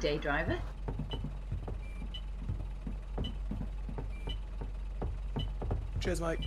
day, driver. Cheers, Mike.